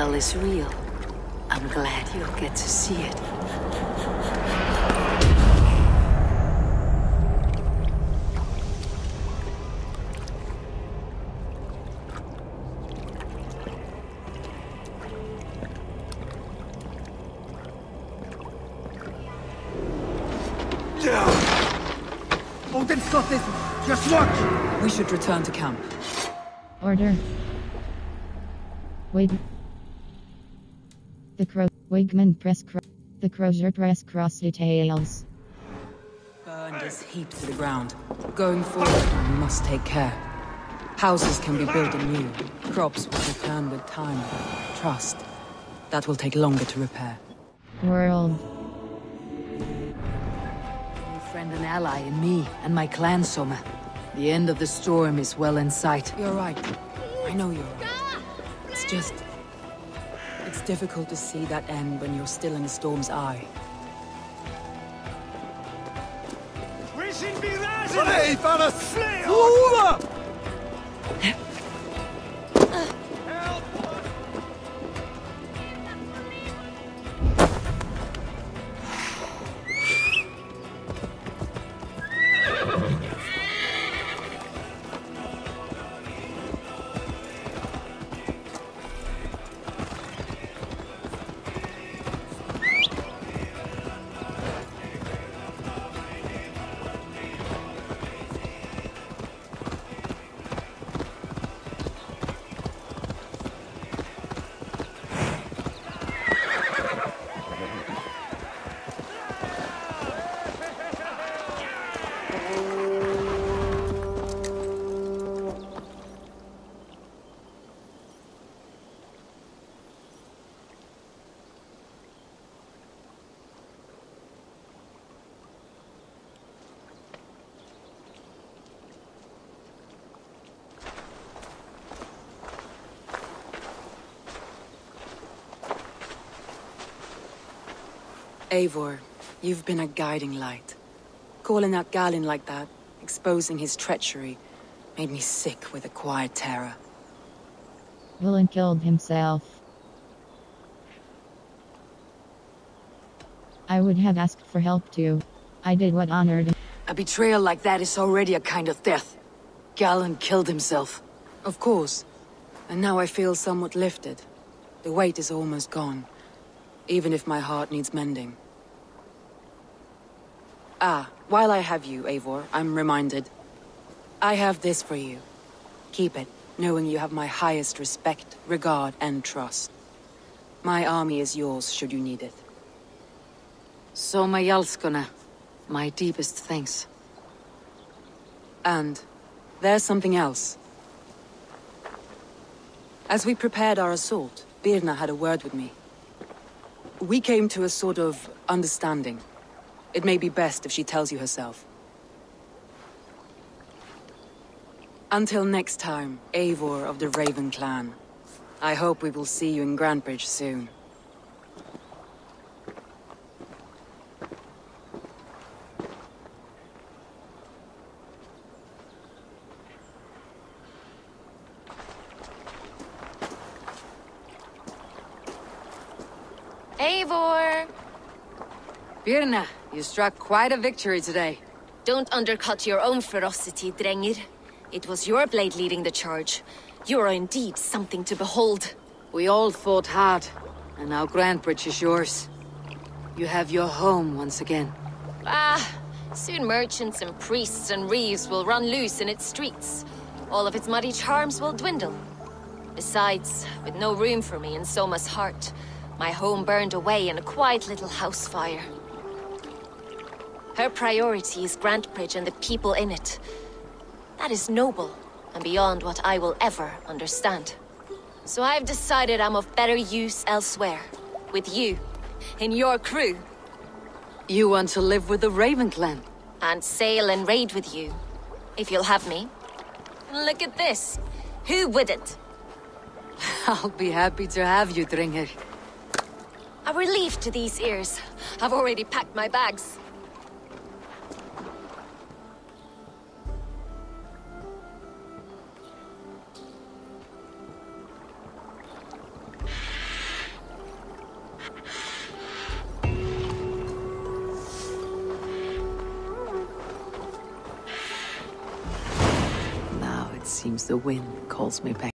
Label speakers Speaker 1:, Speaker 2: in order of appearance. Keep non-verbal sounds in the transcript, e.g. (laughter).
Speaker 1: hell is real. I'm glad you'll get to see it.
Speaker 2: Odin's got this! Just watch!
Speaker 3: We should return to camp.
Speaker 4: Order. Wait. The crow. Wigman press cro- The crozier press cross details.
Speaker 3: Burned as heap to the ground. Going forward, we must take care. Houses can be built anew. Crops will return with time. Trust. That will take longer to repair.
Speaker 4: World.
Speaker 1: New friend and ally in me and my clan, Soma. The end of the storm is well in sight.
Speaker 3: You're right. I know you're right. It's just... It's difficult to see that end when you're still in the storm's eye.
Speaker 2: Hey, bara slå!
Speaker 3: Eivor, you've been a guiding light. Calling out Galinn like that, exposing his treachery, made me sick with a quiet terror.
Speaker 4: Villain killed himself. I would have asked for help too. I did what honored him.
Speaker 1: A betrayal like that is already a kind of death. Galinn killed himself.
Speaker 3: Of course. And now I feel somewhat lifted. The weight is almost gone. Even if my heart needs mending. Ah, while I have you, Eivor, I'm reminded. I have this for you. Keep it, knowing you have my highest respect, regard, and trust. My army is yours, should you need it.
Speaker 1: So, Soma Jarlskona. My deepest thanks.
Speaker 3: And there's something else. As we prepared our assault, Birna had a word with me. We came to a sort of understanding. It may be best if she tells you herself. Until next time, Eivor of the Raven Clan. I hope we will see you in Grantebridge soon.
Speaker 5: Eivor!
Speaker 1: Birna, you struck quite a victory today.
Speaker 5: Don't undercut your own ferocity, Drengr. It was your blade leading the charge. You are indeed something to behold.
Speaker 1: We all fought hard, and now Grantebridge is yours. You have your home once again.
Speaker 5: Ah, soon merchants and priests and reeves will run loose in its streets. All of its muddy charms will dwindle. Besides, with no room for me in Soma's heart, my home burned away in a quiet little house fire. Her priority is Grantebridge and the people in it. That is noble, and beyond what I will ever understand. So I've decided I'm of better use elsewhere. With you. In your crew.
Speaker 1: You want to live with the Raven Clan?
Speaker 5: And sail and raid with you. If you'll have me. Look at this. Who wouldn't? (laughs)
Speaker 1: I'll be happy to have you, Drengr.
Speaker 5: A relief to these ears. I've already packed my bags.
Speaker 1: Now it seems the wind calls me back.